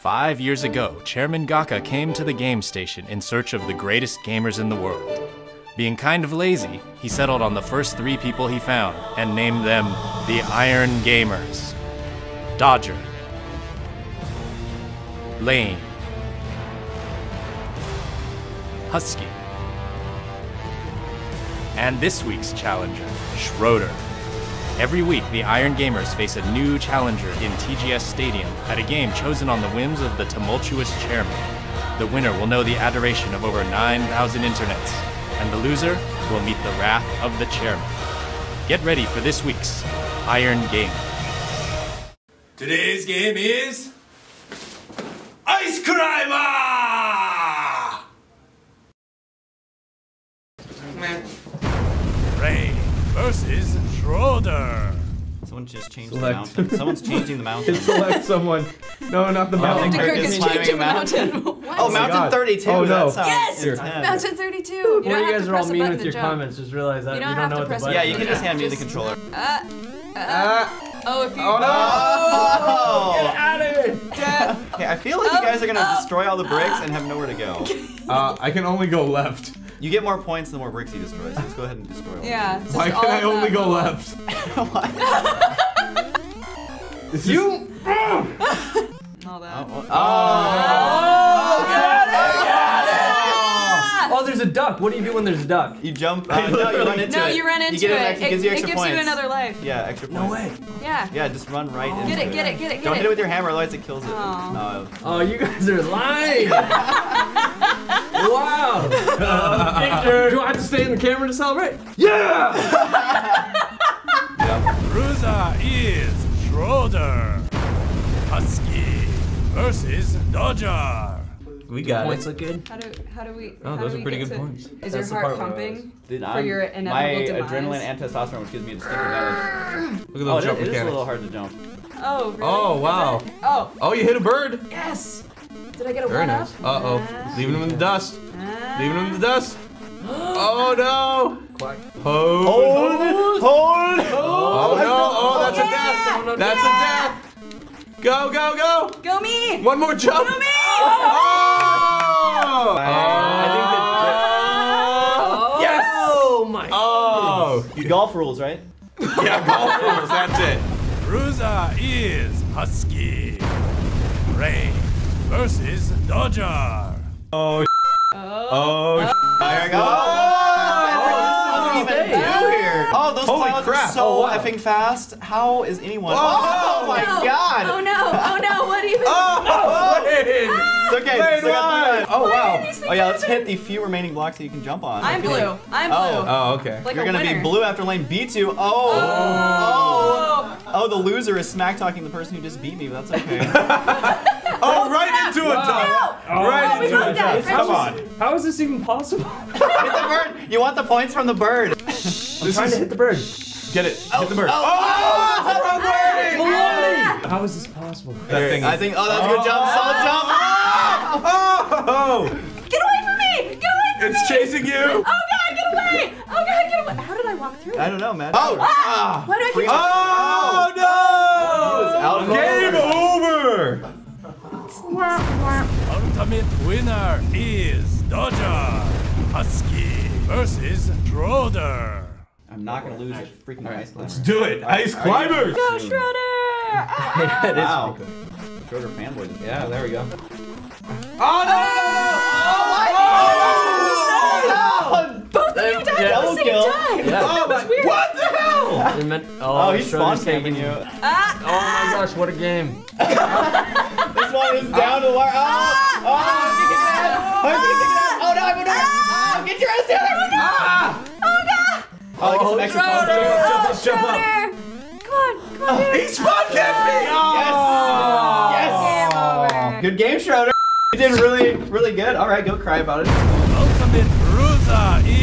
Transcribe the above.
Five years ago, Chairman Gaka came to the game station in search of the greatest gamers in the world. Being kind of lazy, he settled on the first three people he found and named them the Iron Gamers Dodger, Layne, Husky, and this week's challenger, Schroeder. Every week, the Iron Gamers face a new challenger in TGS Stadium at a game chosen on the whims of the tumultuous chairman. The winner will know the adoration of over 9,000 internets, and the loser will meet the wrath of the chairman. Get ready for this week's Iron Game. Today's game is Ice Climber! Versus Schroeder. Someone just changed Select. the mountain. Someone's changing the mountain. Select someone. No, not the mountain. Kirk Kirk is is climbing a mountain. mountain. What? Oh, Mountain 32. Oh, no. That sounds Yes! intense. Mountain 32. You Before you guys are all mean with your jump. comments, just realize that You you don't don't, know what the press a button Yeah, you can just hand me the controller. Uh, uh, Ah, oh, if you. oh no! Oh! Out of here! Okay, I feel like you guys are gonna destroy all the bricks and have nowhere to go. Uh, I can only go left. You get more points the more bricks you destroy, so let's go ahead and destroy all. Yeah. just Why can I only go left? Why? This You- Is... All that. Oh! Oh, there's a duck. What do you do when there's a duck? You jump. Uh, no, you run into No, it. you run into you get it. An, extra- it, gives you it extra gives points. you another life. Yeah, extra points. No way. Yeah. Yeah, just run right into Get it, it. get it, get it, get Don't it. hit it with your hammer, otherwise it kills it. Aw. No. Oh, you guys are lying. Wow. Uh, do I have to stay in the camera to celebrate? Yeah. Bruiser is Schroeder. Husky versus Dodger. We got points look good. How do how do we? Oh, how those do are we pretty get good to- points. Is That's your heart part where I pumping Dude, for I'm- your my inevitable demise? adrenaline and testosterone, which gives me a distinct advantage. Look at Oh, those it, jump it is a little hard to jump. Oh, really? Oh, wow. Oh, Oh, you hit a bird. yes. Did I get a Very one nice. up? Uh oh. Ah. Leaving him in the dust. Ah. Leaving him in the dust. Oh no. Quack. Hold. Hold! Hold! Oh no. Oh, that's a Yeah. death. That's a death. Go, go, go. Go me! One more jump. Go me! Oh! I Oh! Yes! Oh my! Oh! Golf rules, right? Yeah, golf rules. That's it. Bruiser is Husky. Ray versus Dodger. Oh! Oh. oh! There we go. Oh, What even hey. do here? Oh, those Holy clouds crap. are so Oh, wow. effing fast. How is anyone? Oh, Oh, my no. god! Oh no! Oh no! What even? Oh! oh Wayne. It's okay. Wait, still got Oh Why wow. Oh yeah, let's hit the few remaining blocks that you can jump on. I I'm feel blue. I'm oh. blue. Oh. Oh, okay. Like You're gonna winner. be blue after Layne B2. Oh. Oh. Oh. Oh, the loser is smack talking the person who just beat me, but that's okay. Oh, right into a No! Right Oh, into both it. died. Come on. How is this even possible? hit the bird. You want the points from the bird. This trying is to hit the bird. get it. Hit the bird. Oh, Oh, that's the wrong oh, way. How is this possible? That thing. I think. Oh, that's a good jump. Solid ah! jump. Ah! Oh! Get away from me! Get away from me! It's chasing you. Oh god, get away! Oh god, get away! How did I walk through? I don't know, man. Oh. Ah! ah! Why do I keep? Oh Ultimate winner is Dodger. Husky versus Schroeder. I'm not gonna lose a freaking ice climber. Do it, Ice Climbers. Go Schroeder! Ah! it is Wow. pretty. Schroeder fanboy. Yeah, there we go. Oh no! Oh, Both of you died at the same kill. time. Yeah. That was weird. What the hell? It meant, Oh, he's spawn Schroeder's camping taking- you. Ah! Oh my gosh, what a game. This one is down to the wire. Oh! Oh! Husky, kick it out. Husky, kick it out. Oh no, I'm under. Oh, get your ass oh, ah! down oh, there. Ah! Oh god! Oh, get some extra points. Jump up, jump up. Schroeder! Come on, come on, dude. He spawn camped me. Yes! Oh. Game over. Good game, Schroeder. You did really, really good. All right, go cry about it. Ultimate bruiser is Schroeder. Loser!